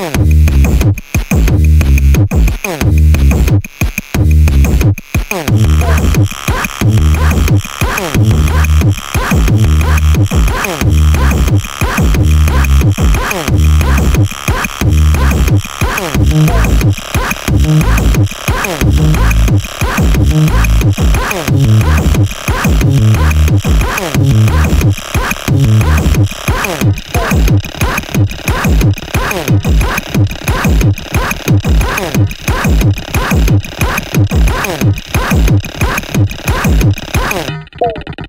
Oh. Bye. Thank